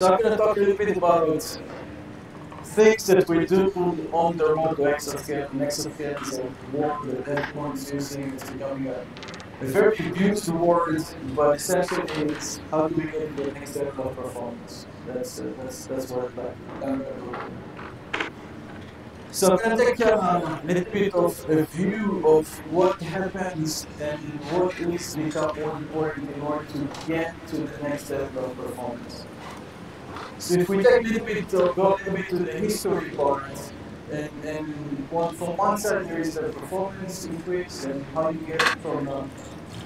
So I'm going to talk a little bit about things that we do on the remote exascale, exoskeletons and work that endpoints using is becoming a, a very abused word, but essentially it's how do we get to the next level of performance. That's uh, that's that's what I'm to do. So I'm going to take a little bit of a view of what happens and what is become more important in order to get to the next level of performance. So if we take a little bit, uh, go a little bit to the history part, and, and one, from one side there is the performance increase and how you get from uh,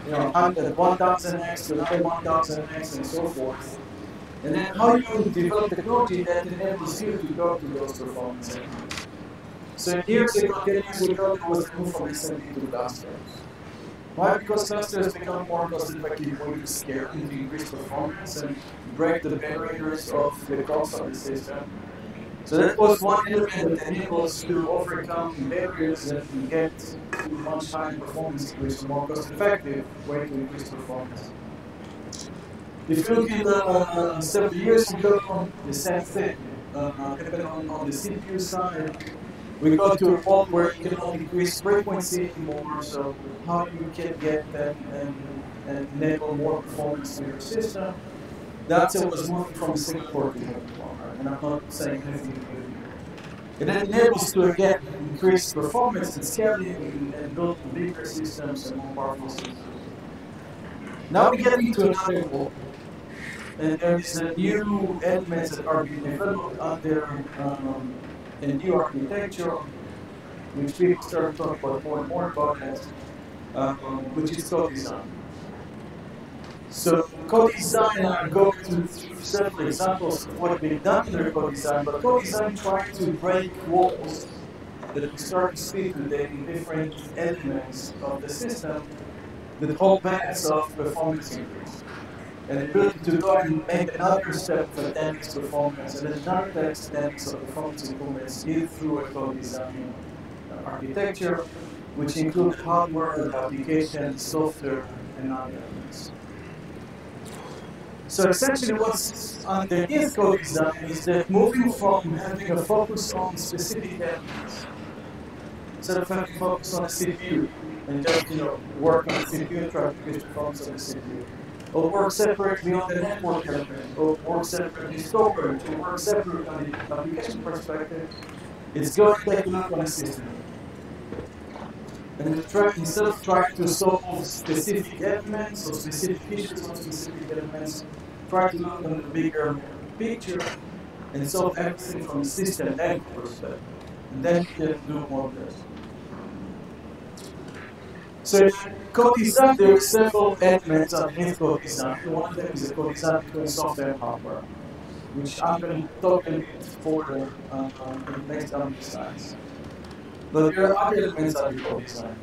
you know 1000x to another 1000x and so forth. And then how you develop technology that enables you to go to those performance. So 10 years ago, there was a move from SMP to clusters. Why? Because clusters become more cost-effective way to scale and increase performance and break the barriers of the cost of the system. So that was one element that enables to overcome barriers and get to much higher performance increase, a more cost-effective way to increase performance. If you look at uh, several years ago, the same thing. Uh, on, on the CPU side, we got to a point where you can only increase frequency more, so how you can get that and, and enable more performance in your system. That's what was moving from Singapore to Hong and I'm not saying anything. It enables to again increase performance and scaling and, build bigger systems and more powerful systems. Now we get into another level, and there is a new elements that are being developed under um, a new architecture, which people start talking about more and more about that, um, which is co-design. So co-design, I'm going to several examples of what we've done in co-design, but co-design tries to break walls that we start to see today in different elements of the system that hold back of performance increase. And ability to go and make another step for dynamics performance and another dynamics of performance improvements through a co-design architecture, which includes hardware, application, software, and other elements. So essentially what's underneath co-design is that moving from having a focus on specific elements, instead of having a focus on a CPU, and just you know work on the CPU and try to increase performance of the CPU, or work separately on the network element, or work separately storage, or work separately on the application perspective, it's going a look on a system. And try, instead of trying to solve specific elements or specific issues on specific elements, try to look on the bigger picture and solve everything from system level perspective. And then you can do more of this. So co-design, there are several elements underneath co-design. One of them is a co-design between software and hardware, which I'm going to talk a bit further uh, um, in the next coming slides. But there are other elements of co-design.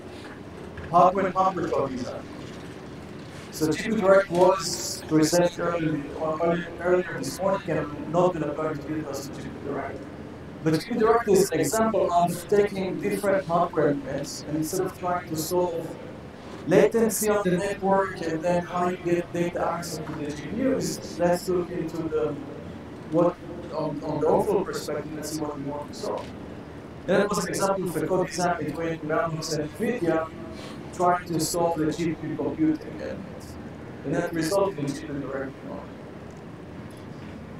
Hardware and hardware co-design. So GPU Direct was presented earlier, earlier this morning, and I'm not going to go into details of GPU Direct. But GPU Direct is an example of taking different hardware elements and instead of trying to solve latency on the network and then how you get data access to the GPUs, let's look into the what on, on the overall perspective and see what we want to solve. That was an example of a co-design between Rambus and NVIDIA trying to solve the GPU computing element. And that resulted in GPU direct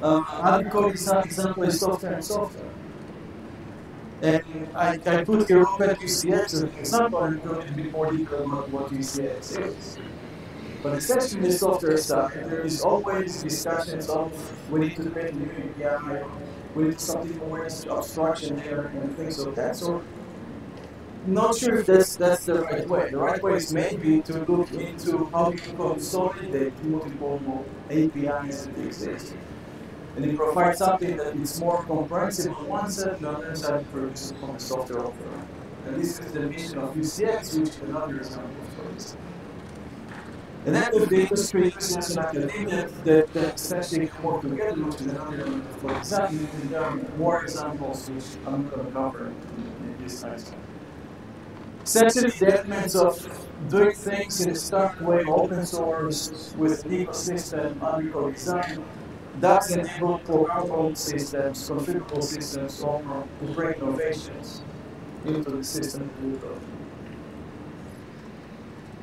um, Another co-design example is software and software. And I, I put here OpenUCX as an example and go a bit more detail about what UCX is. But essentially the software side, there is always discussions of we need to create a new API, we need something more abstraction there and things of that sort. Not sure if that's that's the right way. The right way is maybe to look into how you consolidate multiple APIs that exist and it provides something that is more comprehensive on one side, and on the other side produces from a software. And this is the mission of UCX, which is another example this. And then with industry, business, and academia that, that essentially work together, which is another for design, and there are more examples which I'm going to cover in, in this slide. Essentially, the elements of doing things in a stark way, open source, with ecosystem, under design, That enable programmable systems, configurable systems, or to bring innovations into the system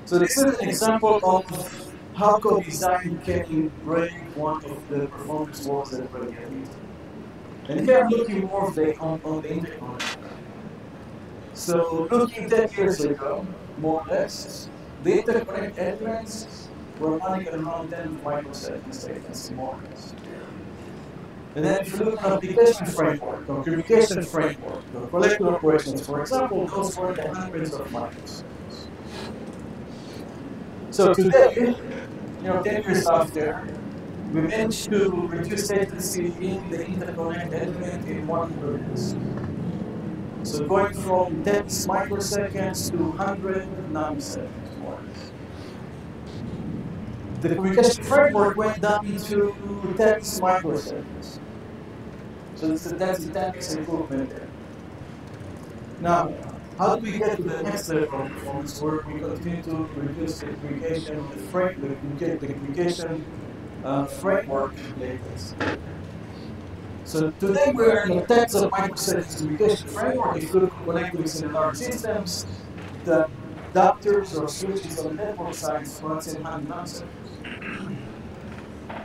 So this is an example of how co-design can break one of the performance walls that we have And here I'm looking more the, on, on the interconnect. So looking 10 years ago, more or less, the interconnect elements were running around 10 microseconds latency, more. And then if you look at the application framework or communication framework uh, or collective operations, for example, those were the hundreds of microseconds. So today, you know, 10 years after, we managed to reduce latency in the interconnect element in one milliseconds. So going from 10 microseconds to 100 nanoseconds. The communication framework went down to 10 microseconds. So that's, that's the 10x improvement there. Now, how do we get to the next level of performance where we continue to reduce the communication, the, frame, the, the communication uh, framework latency? So today we're in tens of microseconds communication framework. At connectivity in large systems, the adapters or switches on the network side runs in 100 nanoseconds.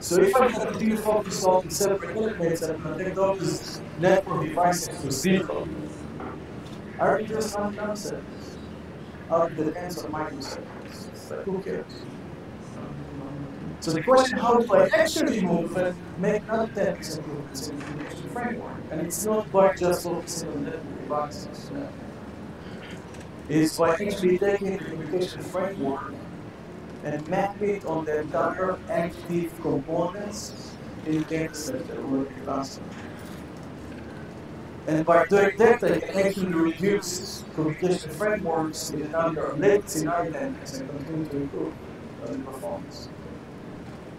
So if I continue to focus on separate elements and connect those network devices to zero, I reduce one concept out of the tens of microseconds. Who cares? So the question, how do I actually move and make other techniques improvements in the communication framework? And it's not by just focusing on network devices. No. It's by actually taking the communication framework and map it on the entire active components in data center or cluster. And by doing that, they can actually reduce communication frameworks in the number of latency in items and continue to improve the performance.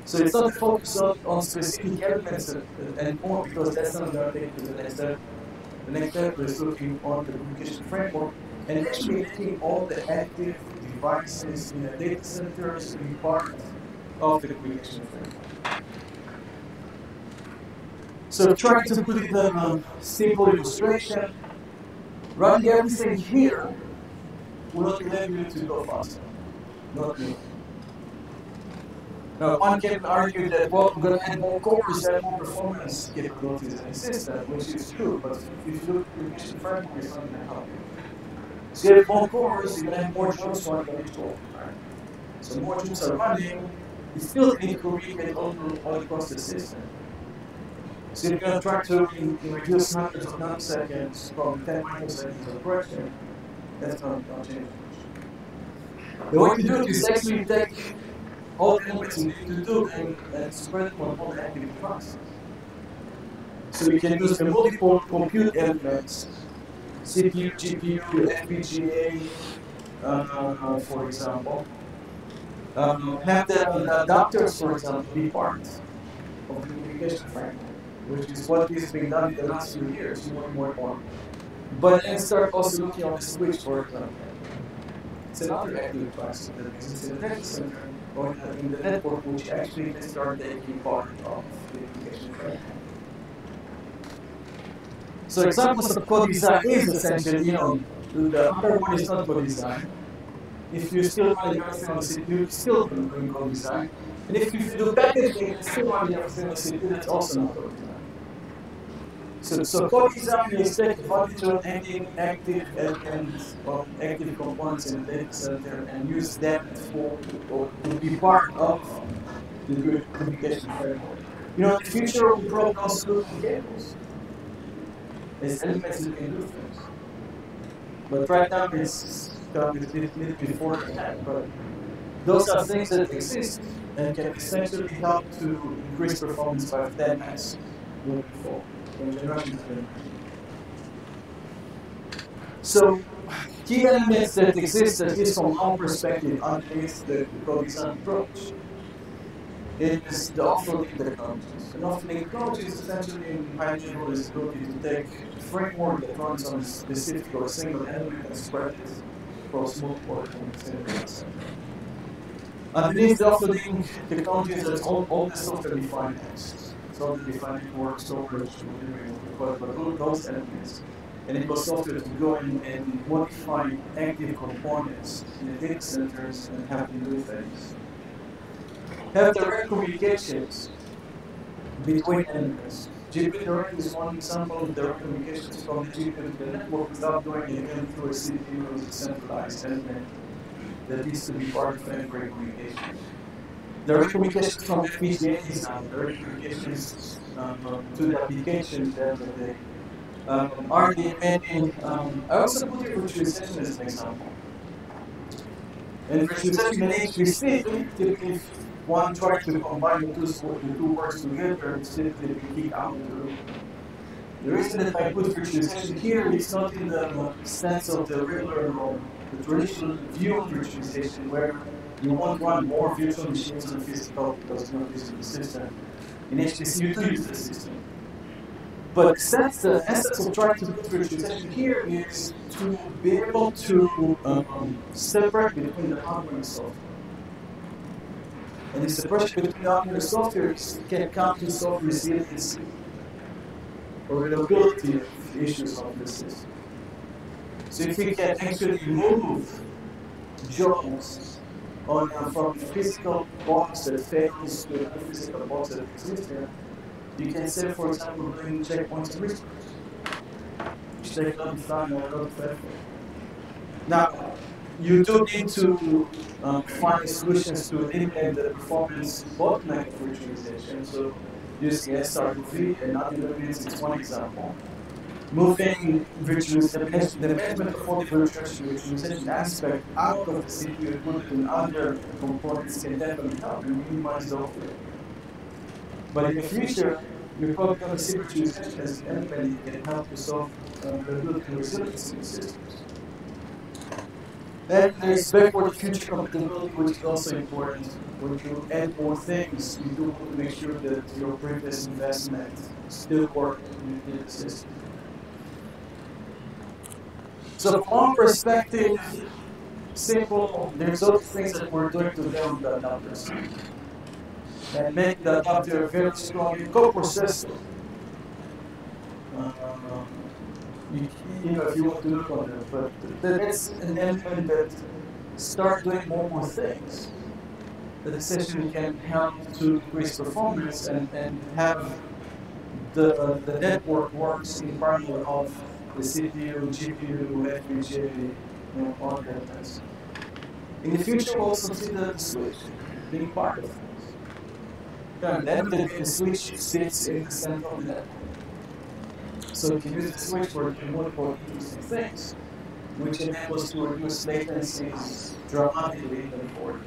So it's not focused on, on specific elements anymore because that's not going to take to the next step. The next step is looking on the communication framework and actually making all the active devices in a data center to be part of the framework. So trying to put it in a simple illustration, running everything here will not enable you to go faster. Not me. Now, one can argue that, well, we're going to add more cores and more performance capabilities in the system, which is true, but if you look at the mission framework, it's not going to help you. So you have more cores, you're going to have more jobs running on each core. Right? So more jobs are running, you still need to communicate all, all across the system. So you're going to in, in reduce hundreds of nanoseconds from 10 microseconds of operation. That's not to change much. The way to do it is actually take all the elements you need to do and, and spread them on all the active devices. So we can use the multiple compute elements CPU, GPU, FPGA, uh, for example. Um, have the adapters, for example, be part of the communication framework, which is what is being done in the last few years, more and more and more. But then start also looking on the switch, for example. It's another active device that exists in the data center or in the network, which actually start taking part of the communication framework. So examples of co-design is essentially, you know, the upper one is not co-design. If you still on the CPU, you still doing co-design. And if you do packaging and still want the CPU, that's also not co-design. So, so co-design is take advantage of any active and or active components in the data center and use them for or to be part of the good communication framework. You know, in the future we probably also look cables. There's elements you can do things. But right now it's done with little before that. But those are things that exist and can essentially help to increase performance by 10x moving forward. So, key elements that exist, at least from our perspective, underneath the co-design approach, is the offloading technologies. And offloading technologies essentially in high general is ability to take framework that runs on a specific or a single element and spread it across multiple elements. Underneath the offloading technologies, there's all, all the software defined apps. software-defined network storage, whatever but those elements. And it was software to go in and modify active components in the data centers and have do things. Have direct communications between elements. GPU direct is one example of direct communications from the GPU to the network without going again through a CPU as a centralized element that needs to be part of every communication. Direct communications from FPGA design, direct communications um, to the application at the day. Um, RDMA, um, I also put here virtualization as an example. And virtualization in HPC, typically one tries to combine the two, the two works together instead they kick out the The reason that I put virtualization here is not in the sense of the regular or the traditional view of virtualization where you want to run more virtual machines than physical because you're not using the system. In HPC, you do use the system. But since the essence of trying to do virtualization here is to be able to um, separate between the hardware and software. And the separation between the hardware and software can come to solve resiliency or reliability issues of the system. So if we can actually move jobs on from a physical box that fails to a physical box that exists here, you can say, for example, doing checkpoints and restarts, which take a lot of time and a lot of effort. Now, you do need to um, find solutions to eliminate the performance bottleneck virtualization. So using SR-IOV and AWS is one example. Moving virtualization, the management of all the virtualization aspect out of the CPU and put it in other components can definitely help and minimize the overhead. But in the future, you're probably going to see virtualization as an element that can help you solve uh, the resiliency systems. Then there's backward future compatibility, which is also important. When you add more things, you do want to make sure that your previous investment still works within the system. So from our perspective, simple, there's other things that we're doing to build the adapters and make the adapter very strong in co-processor. You, you know, if you want to look on it, but that's an element that start doing more and more things. That essentially can help to increase performance and, and have the, the network works in parallel of the CPU, GPU, FPGA, you know, all that things. In the future, we'll also see the switch being part of things. And then the, the switch sits in the center of the network. So you can use the switch for interesting things, which enables to reduce latencies dramatically going forward.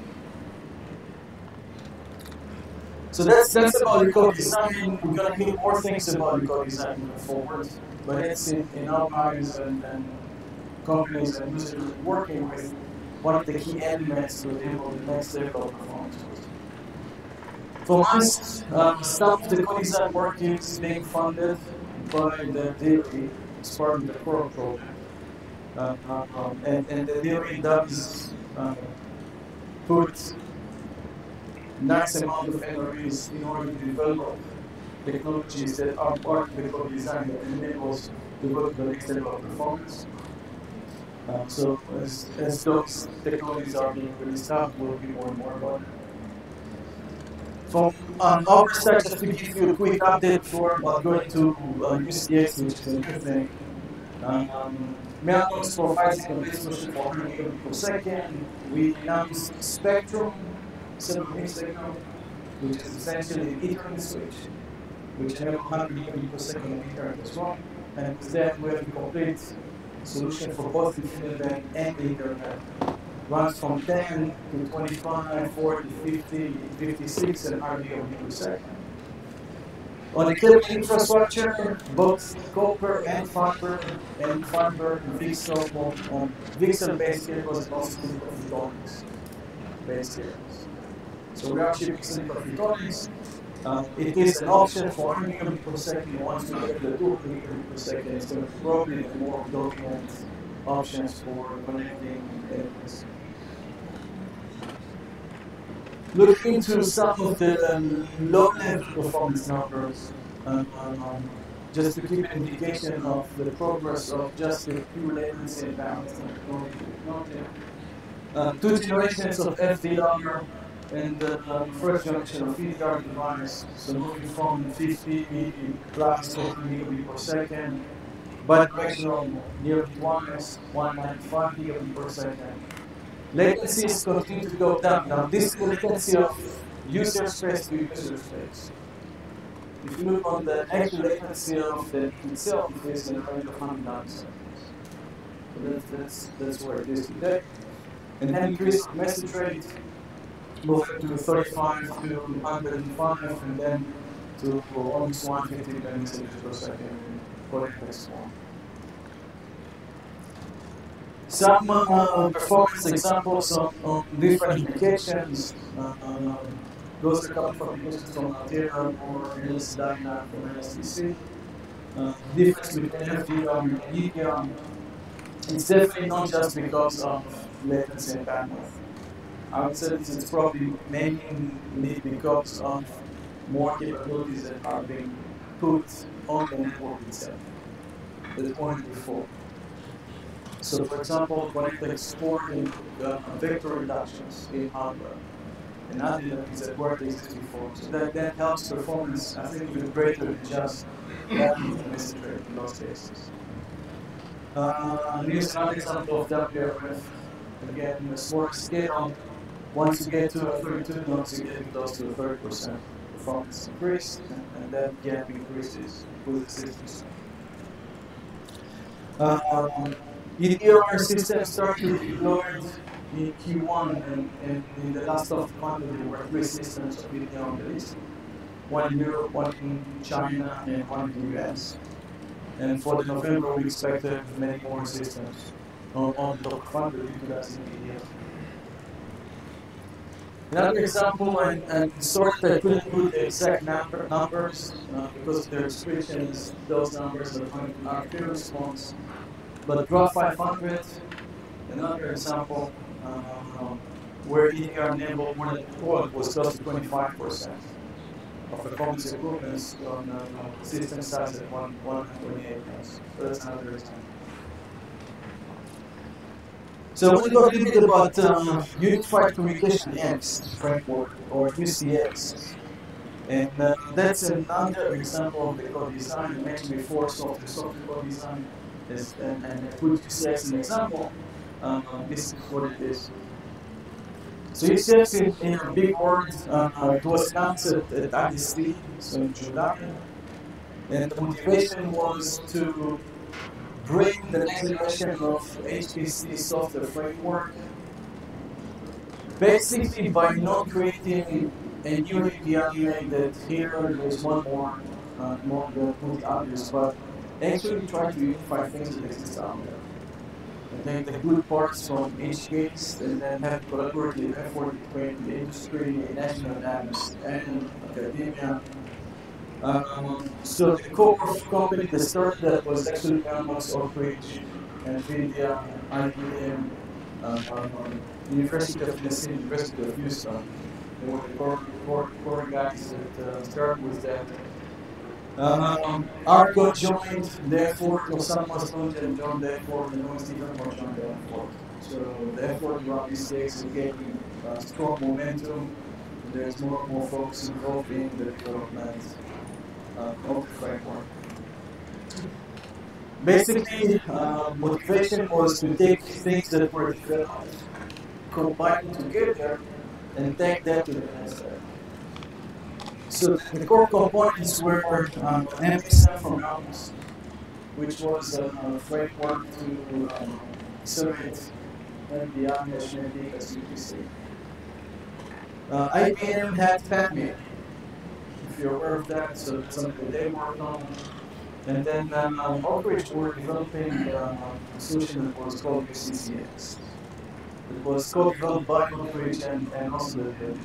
So that's that's about co-design. We're gonna hear more things about the co-design moving forward, but it's in, in our eyes and, and companies and users working with one of the key elements to enable the next level performance. For us, um, some the co-design work is being funded by the DOE as part of the CORAL program. Uh, um, and, and the DOE does uh, put nice amount of energies in order to develop technologies that are part of the co-design that enables to go to the next level of performance. Uh, so as, as those technologies are being released out, we'll be more and more about it. From um, our side, just to give you a quick update before uh, going to uh, UCX, which is thing. Um, Mellanox provides a complete solution for 100 megabit per second. We announced Spectrum, 7 millisecond, which is essentially an Ethernet switch, which has 100 megabit per second of Ethernet as well. And with that, we have a complete solution for both the Ethernet and the Ethernet runs from 10 to 25, 40, 50, 56, and RDO per second. On the cable infrastructure, both copper and fiber and fiber and VCSEL on VCSEL-based cables and also photonics based cables. So we are shipping silicon photonics. Um, it is an option for 100 megabit per second. Once we get the 200 megabit per second, it's probably more dominant options for connecting elements. Look into some of the um, low-level performance numbers, um, um, just to give an indication of the progress of just the pure latency and balance technology. Uh, two generations of FDR and the um, first generation of EDR device, so moving from 50 plus to megabit per second, bidirectional nearly twice, 195 gigabit per second. Latencies continue to go down. Now, this is the latency of user space to user space. If you look on the actual latency of the itself, it is in the range of 100 nanoseconds. So that's, that's, that's where it is today. And then increase message rate, moving to 35 to 105, and then to almost 150 messages per second for text form. Some uh, performance examples on, on different applications. Uh, those are coming from applications from Altair or LS Dyna from LSTC. Uh, difference between FDR and EDR. It's definitely not just because of latency and bandwidth. I would say it's probably mainly because of more capabilities that are being put on the network itself. The point before. So for example, connect exporting uh, vector reductions in hardware. And them is that work exists before. So that, that helps performance, I think, even greater than just the message in those cases. Uh, here's another example of WRF. Again, in a smaller scale, once you get to a 32 nodes, you get close to a 30% performance increase, and, and that gap increases with 60%. Um, EDR systems started deployed in Q1, and, and in the last of the month, there were three systems of on the list. One in Europe, one in China, and one in the US. And for the November, we expected many more systems on, on top of 100 utilizing EDR. Another example, and, and sort I couldn't put the exact number, numbers uh, because of their restrictions, those numbers are going to response. But Graph 500, another example um, where EDR enabled more than quote was close to 25% of the performance improvements on uh, system size at 1, 128 So that's another example. So we'll talk a little bit about uh, Unified Communication X framework or UCX. And uh, that's another example of the co-design. I mentioned before software software code and, and I put UCX as an example. Um, this is what it is. So UCX in, in a big word, uh, it was announced at, ISC, so in July. And the motivation was to bring the next generation of HPC software framework basically by not creating a new API that here there's one more, uh, more than others, but actually try to unify things that exist out there. And take the good parts from each case and then have collaborative effort between the industry, national labs, and academia um, so the core company that started that was actually Mellanox, Oak Ridge, NVIDIA, IBM, um, um, University of Tennessee, University of Houston. They were the core, core, core guys that uh, started with that. Um, Arco joined the effort, Osama Stone joined the effort, and Noah Stephen Moore joined the effort. So the effort around these is getting uh, strong momentum. There's more and more folks involved in the development uh, of the framework. Basically, uh, motivation was to take things that were developed, combine them together, and take that to the next step. So the core components were um, from Alps, which was a, a framework to um, accelerate MPI HMD as UPC. Uh, IBM had PAMI, if you're aware of that, so it's something they worked on. And then um, Oak Ridge were developing uh, a solution that was called UCCS. It was co-developed by Oak and, and also the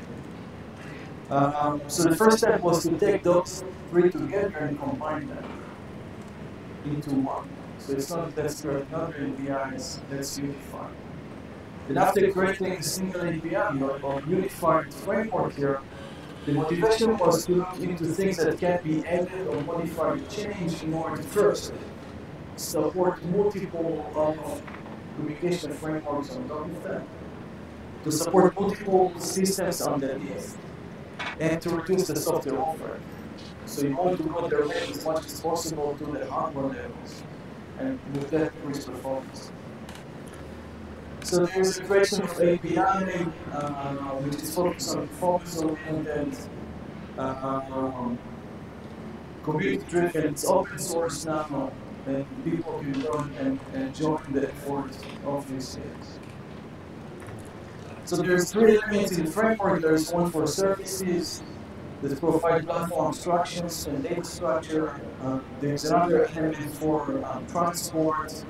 um, so the first step was to take those three together and combine them into one. So it's not that's another APIs, that's unified. And after creating a single API or, or unified framework here, the motivation was to look into things that can be added or modified, or changed in order to first support multiple um, communication frameworks on top of that, to support multiple systems underneath, and to reduce the software offer. So you want to go direct as much as possible to the hardware levels, and with that increase performance. So there's a creation of API, uh, which is focused on performance oriented, uh, um, community driven, it's open source now, and people can learn and, and join the effort of these things. So there's three elements in the framework. There's one for services that provide platform instructions and data structure. Uh, there's another element for um, transport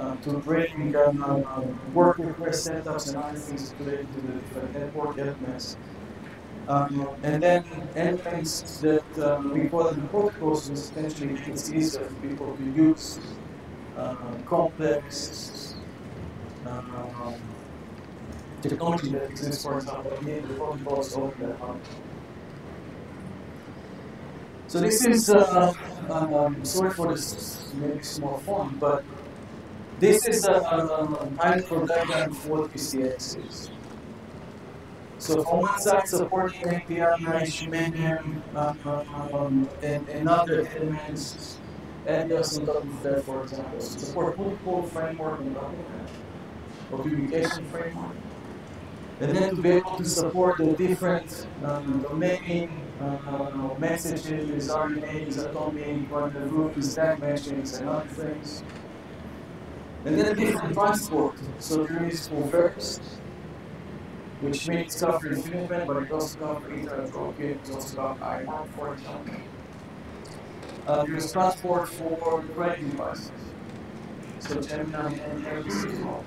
uh, to bring um, um, work request setups and other things related to the different network elements. Um, and then elements that we call them protocols, which essentially make it easier for people to use uh, complex technology that exists, for example, in the. So this is, uh, um, sorry for this maybe small font, but this is a, a, a diagram of what UCX is. So on one side, supporting API, Shemanium, um, um, and, and other elements, and there's on top of for example, support multiple framework top of or communication framework. And then to be able to support the different domain um, domain uh, messages, RNAs, atomic, rendezvous, tag matching, and other things. And then different transport. So there is first, which means cover InfiniBand, but it also covers internet it also covers IMAP, for example. Uh, there's transport for credit devices. So Gemini and RBC as well.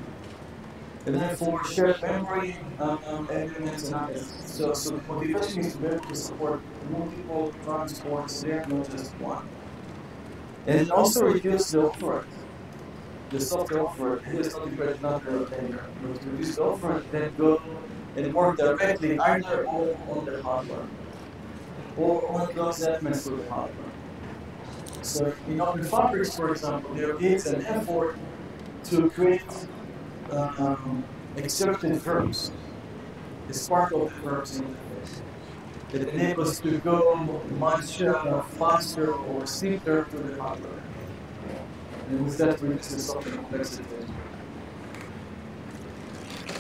And then for shared memory um, elements and others. So, so the motivation is to be able to support multiple transports there, not just one. And also reduce the overhead. The software overhead is not the number of layer, but to reduce the overhead, then go and work directly either on the hardware or on those elements to the hardware. So in Open Fabrics, for example, there is an effort to create um, accelerated verbs as part of the verbs interface. It enables to go much uh, faster or simpler to the hardware. And with that, reduces software complexity.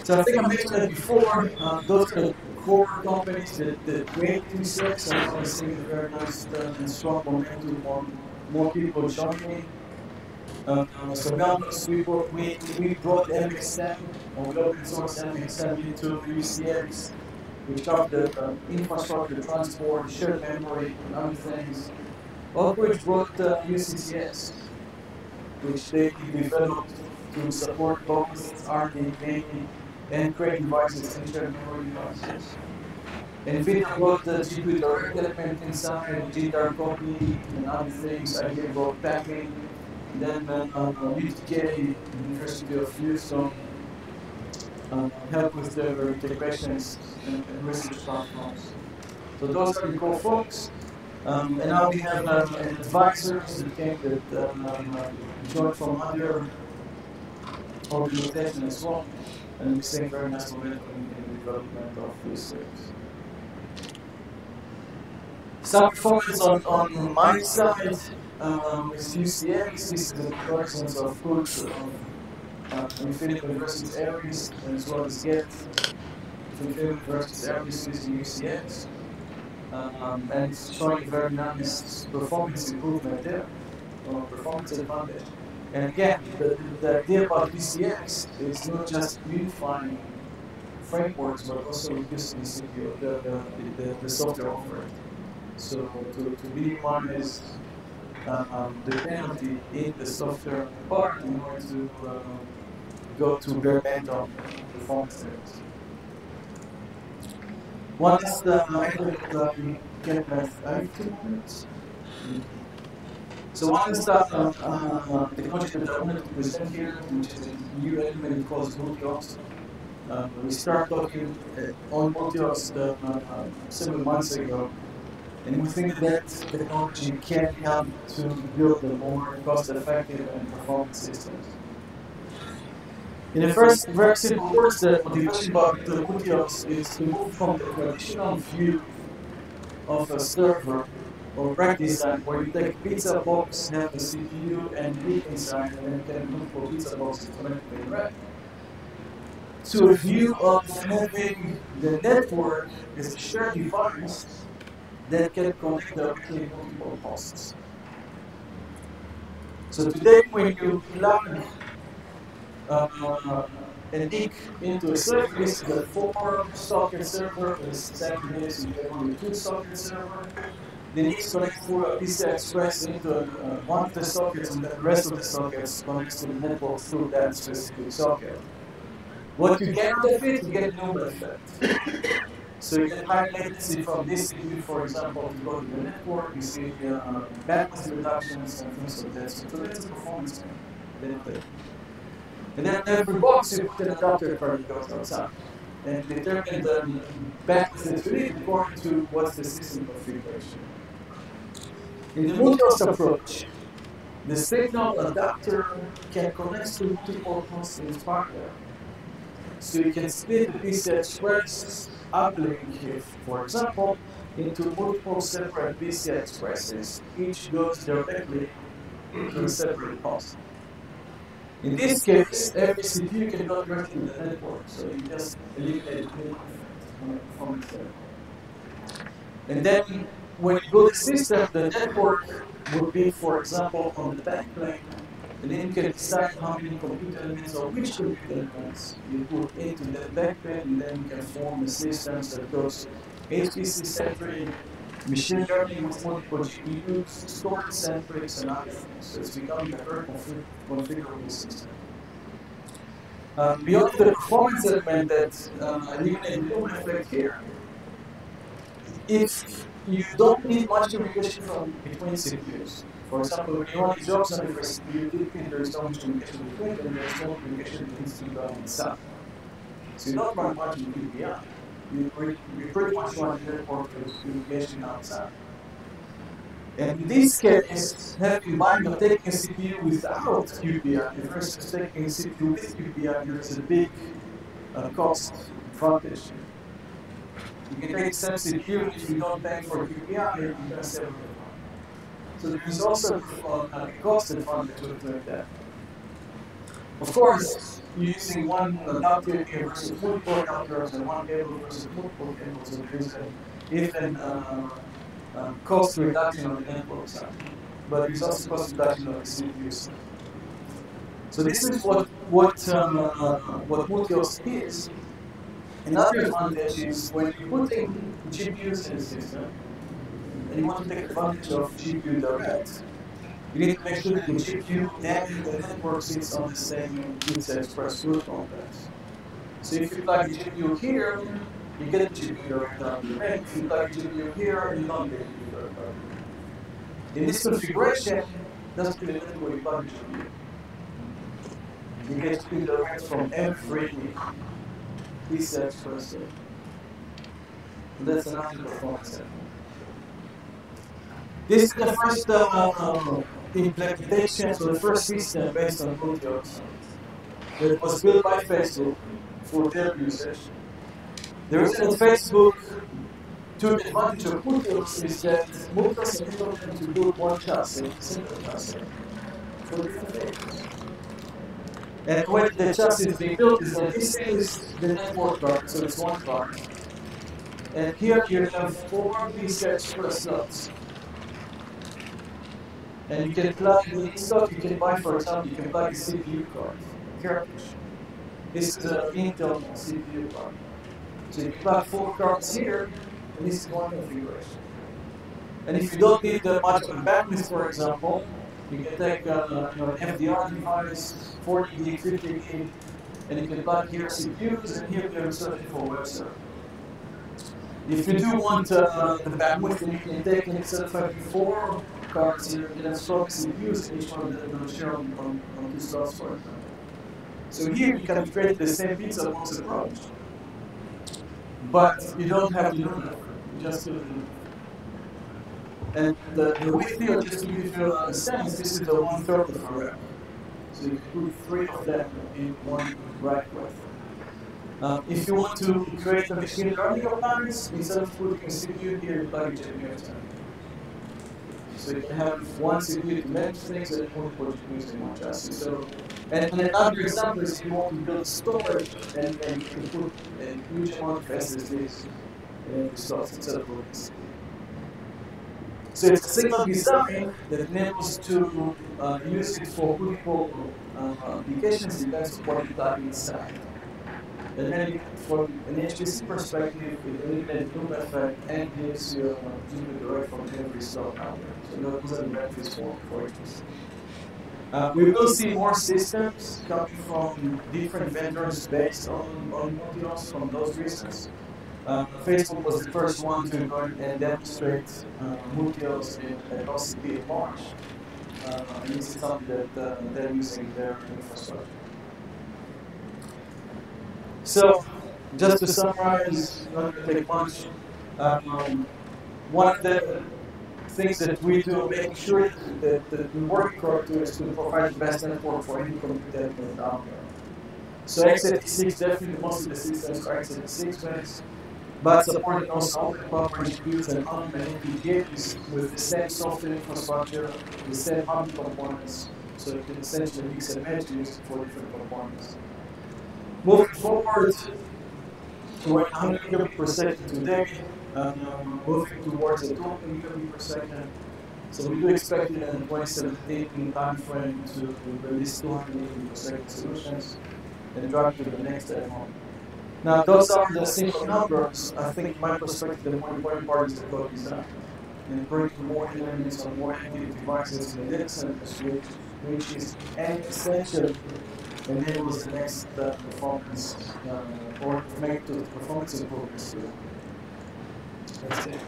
So I think I mentioned that before, uh, those are the core companies that, that create UCX, and I was seeing a very nice uh, and strong momentum on more people joining. Uh, so now we brought, we, we brought MXM, or open source MXM into UCX, which covered the uh, infrastructure, transport, shared memory, and other things. All of which brought uh, UCCS, which they developed to support both RD, and create devices and share memory devices. And NVIDIA brought the GPU direct element inside, GDRCopy, and other things. I gave about packing. Then uh, uh, UTK, University of Houston, uh, help with their integrations and, and research platforms. So those are the core folks. Um, and now we have um, advisors that came that um, uh, joined from other organizations as well and we're seeing very nice momentum in the development of research. Some performance on, on my side um, UCM, is the presence of um, uh, InfiniBand versus Aries, as well as Get. InfiniBand versus Aries is the UCX. Um, and showing very nice performance improvement there, or performance advantage. And again, the, the idea about UCX is not just unifying frameworks, but also reducing the, the, the, the, software offering. So to, to minimize um, the penalty in the software part in order to uh, go to bare metal performance limits. One is the method that we can have two minutes. So one is the uh, uh, technology that I wanted to present here, which is a new element called Multihost. Uh, we started talking uh, on Multihost uh, uh, several months ago, and we think that technology can help to build a more cost-effective and performant systems. In the first very simple words, the motivation to the Multihost is to move from the traditional view of a server or rack design where you take pizza box, have a CPU and heat inside, and then can multiple pizza boxes connected in rack. To a view of having the network as a shared device that can connect directly multiple hosts. So today, when you plug uh, an NIC into a server, this is a four-socket server, it's exactly this, you have only two-socket server. The NICs connect through a PCI Express into uh, one of the sockets, and the rest of the sockets connects to the network through that specific socket. What you get out of it, you get a NUMA effect. So you get high latency from this CPU, for example, to go to the network, you see uh, bandwidth reductions and things like that. So that's a performance benefit. And then every box you put an adapter card that goes outside. And determine the bandwidth that you need according to what's the system configuration. In the multi-host approach, the signal adapter can connect to multiple hosts in parallel. So you can split the PCI Uplink, for example, into multiple separate PCI Expresses. Each goes directly to a separate host. In this case, every CPU can go directly to the network, so you just eliminate the performance there. And then when you build a system, the network would be, for example, on the backplane and then you can decide how many computer elements or which computer elements you put into that backpack, and then you can form a system that goes HPC centric, machine learning with multiple GPUs, storage centric, and other things. So it's becoming a very configurable system. Um, beyond the performance element that um, I leave a little effect here, if you don't need much communication from between CPUs, for example, when you run jobs on the you typically there is no communication between them, there is no communication that needs to be done inside. So you don't run much in QPI. You pretty, you pretty much run the network with communication outside. And in this case, have in mind of taking a CPU without QPI versus taking a CPU with QPI, there is a big uh, cost advantage. You can take some CPU if you don't pay for QPI, going to save so there is also a cost advantage of doing that. Of course, you using one adapter versus multiple adapters and one cable versus multiple cables, so there is a even uh, uh, cost reduction on the network side. But there is also cost reduction on the CPU side. So this is what what um, uh, what Multihost is. Another advantage is when you're putting GPUs in the system, and you want to take advantage of GPU direct, you need to make sure that the GPU and the network sits on the same PCI Express root complex. So if you plug the GPU here, you get a GPU direct on the ring. If you plug the GPU here, you don't get a GPU direct In this configuration, doesn't really matter where you plug the GPU. You get GPU direct from every PCI Express. That's another performance this is the first uh, implementation, so the first system based on Multihost that was built by Facebook for their users. The reason Facebook took advantage of Multihost is that Multihost enabled them to build one chassis, single chassis, for different. And when the chassis is being built, is that this is the network card, so it's one card. And here you have four PCI Express slots. And you can plug in stock, you can buy, for example, you can buy a CPU card, cartridge. This is an Intel CPU card. So you plug four cards here, and this is one configuration. And if you don't need that much of bandwidth, for example, you can take uh, you know, an FDR device, 40 gig, 50 gig, and you can plug here CPUs, and here you have a for web server. If you do want uh, the bandwidth, then you can take an X754 cards here, and then swap CPUs, each one them will share on, on, for example. So here you can create the same pizza box approach, but you don't have the number. You just do And the, the width here, just to give you a sense, this is the one third of a rack. So you can put three of them in one rack width. Um, if you want to create a machine learning appliance, instead of putting a CPU here, plug a time. So you have one CPU to manage things and multiple GPUs in one chassis. So, and, and another example is you want to build storage and, and you can put a huge amount of SSDs in the slots instead of this. So it's a single design that enables to uh, use it for multiple uh, applications depends on what you plug inside. And then from an HPC perspective, it eliminates loop effect and gives you a direct from every slot out there. So are the benefits for, for HPC. Uh, we will see more systems coming from different vendors based on, on multi from those reasons. Uh, Facebook was the first one to go and demonstrate uh, Multihost at OCP in March. Uh, and this is something that uh, they're using their infrastructure. So, just to summarize, not to take much, um, one of the things that we do, making sure that, that we work correctly is to provide the best network for any computer out there. So x86 definitely most of the systems are x86 based, but supporting also the power GPUs and and FPGAs with the same software infrastructure, the same hardware components, so you can essentially mix and match used for different components. Moving forward to 100 gigabit per second today, um, moving towards a 200 gigabit per second. So we do expect in 2017 timeframe to release 200 gigabit per second solutions and drive to the next level. Now, those are the simple numbers. I think my perspective, the more important part is the co-design. And bringing more elements on more active devices in the data centers, which, which is essential enables the next uh, performance uh, or make the performance improvements too. That's it.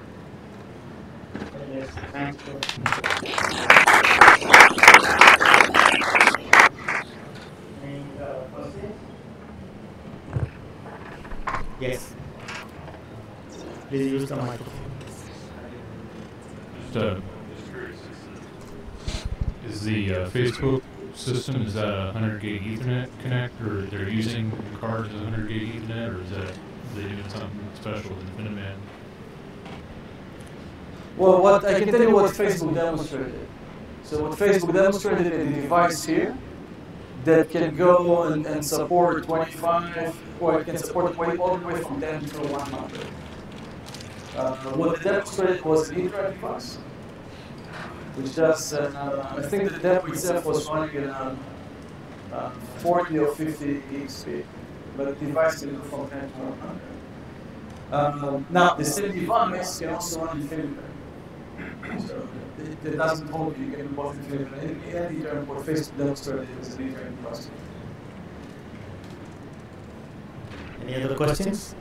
Yes, thanks. Any uh, questions? Yes. Please use the microphone. Just, uh, is the uh, Facebook system is that a 100 gig Ethernet connect, or they're using the card as 100 gig Ethernet, or is that they doing something special with InfiniBand? Well, what I can tell you what Facebook demonstrated. So what Facebook demonstrated is a device here that can go and, and support 25, or it can support way, all the way from 10 to 100. Uh, what they demonstrated was an Ethernet device, which does, uh, I think the demo itself was running at um, uh, 40 or 50 gig speed, but the device can go from 10 to 100. Um, now, the same device can also run InfiniBand. So it, it doesn't hold you, you can do both InfiniBand and and Ethernet, what Facebook demonstrated is an Ethernet device. Any other questions?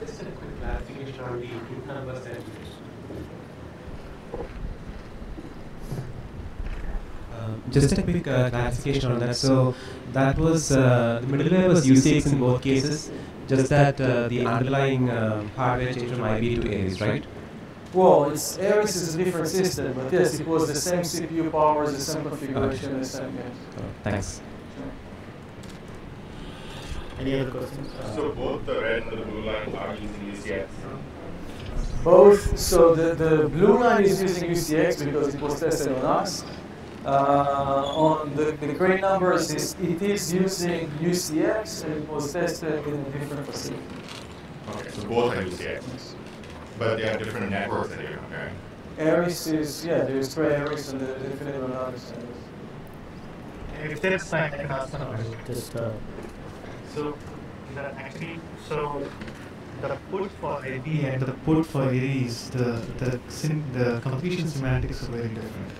Just a quick clarification on the group numbers that you Um, Just a quick uh, clarification on that. So that was uh, the middleware was UCX in both cases, just that uh, the underlying uh, hardware changed from IB to Aries, right? Well, it's Aries is a different system, but yes, it was the same CPU powers, the same configuration, the same yes. So, thanks. Any other questions? So both the red and the blue line are using UCX. Both, so the, the blue line is using UCX because it was tested on us. Uh, on the, the gray numbers, is, it is using UCX and it was tested in a different facility. Okay, so both are UCX, but they have different networks that you're comparing. Aries is, yeah, there's three Aries and the Infinite and others. If there is time, I can ask an question. Just uh, that actually, so the put for IB and the put for Aries, the the the completion semantics are very different.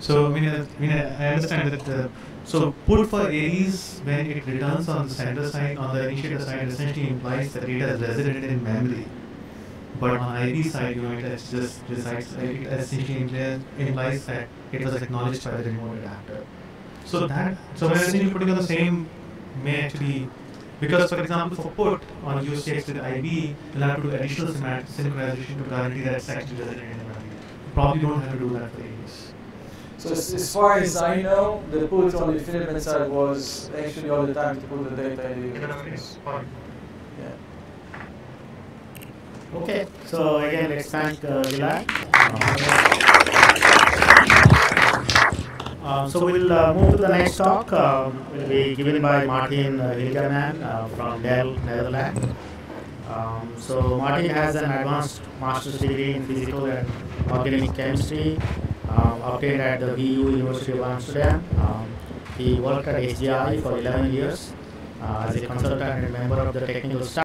So, I mean, I, I mean, I I understand that the so put for Aries when it returns on the sender side, on the initiator side, essentially implies the data is resident in memory. But on IB side, you know, it just resides. It essentially implies- that it was acknowledged by the remote adapter. So that so I putting on the same may actually because for example for put on UCX with IB you'll have to do additional synchronization to guarantee that it's actually resident in memory. You probably don't have to do that for Aries. So as, as far as I know, the put on the Philippine side was actually all the time to put the data in the In memory. US. Fine. Yeah. Okay, so again, let's thank uh, Gilad. Um, so we'll uh, move to the next talk. Um, will be given by Martin Hilgeman uh, from Dell, Netherlands. Um, so Martin has an advanced master's degree in physical and organic chemistry, um, obtained at the VU University of Amsterdam. Um, he worked at SGI for 11 years uh, as a consultant and member of the technical staff.